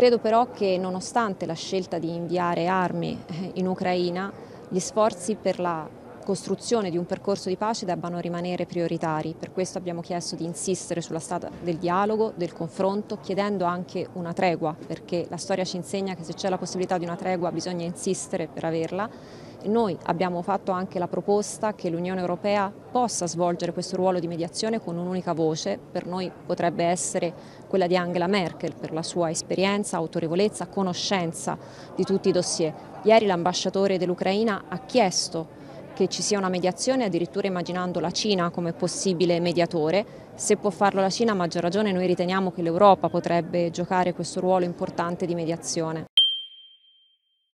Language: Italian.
Credo però che nonostante la scelta di inviare armi eh, in Ucraina, gli sforzi per la costruzione di un percorso di pace debbano rimanere prioritari. Per questo abbiamo chiesto di insistere sulla strada del dialogo, del confronto, chiedendo anche una tregua, perché la storia ci insegna che se c'è la possibilità di una tregua bisogna insistere per averla. Noi abbiamo fatto anche la proposta che l'Unione Europea possa svolgere questo ruolo di mediazione con un'unica voce, per noi potrebbe essere quella di Angela Merkel per la sua esperienza, autorevolezza, conoscenza di tutti i dossier. Ieri l'ambasciatore dell'Ucraina ha chiesto che ci sia una mediazione, addirittura immaginando la Cina come possibile mediatore. Se può farlo la Cina, a maggior ragione noi riteniamo che l'Europa potrebbe giocare questo ruolo importante di mediazione.